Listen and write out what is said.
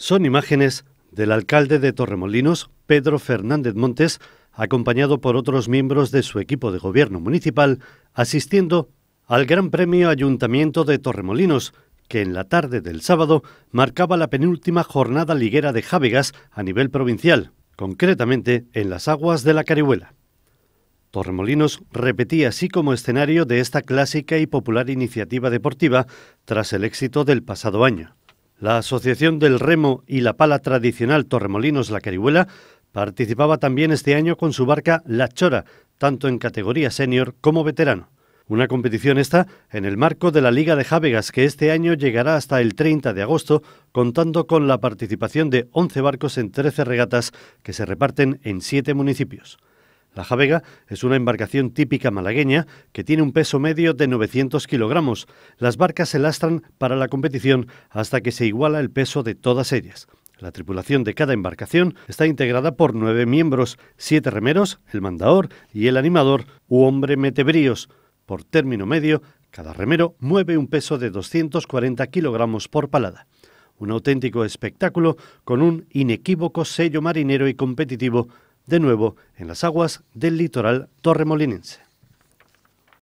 Son imágenes del alcalde de Torremolinos, Pedro Fernández Montes, acompañado por otros miembros de su equipo de gobierno municipal, asistiendo al Gran Premio Ayuntamiento de Torremolinos, que en la tarde del sábado marcaba la penúltima jornada liguera de Jávegas a nivel provincial, concretamente en las aguas de la Carihuela. Torremolinos repetía así como escenario de esta clásica y popular iniciativa deportiva tras el éxito del pasado año. La Asociación del Remo y la Pala Tradicional Torremolinos La Carihuela participaba también este año con su barca La Chora, tanto en categoría senior como veterano. Una competición esta en el marco de la Liga de Jávegas que este año llegará hasta el 30 de agosto, contando con la participación de 11 barcos en 13 regatas que se reparten en 7 municipios. La Javega es una embarcación típica malagueña que tiene un peso medio de 900 kilogramos. Las barcas se lastran para la competición hasta que se iguala el peso de todas ellas. La tripulación de cada embarcación está integrada por nueve miembros, siete remeros, el mandador y el animador u hombre metebríos. Por término medio, cada remero mueve un peso de 240 kilogramos por palada. Un auténtico espectáculo con un inequívoco sello marinero y competitivo de nuevo en las aguas del litoral torremolinense.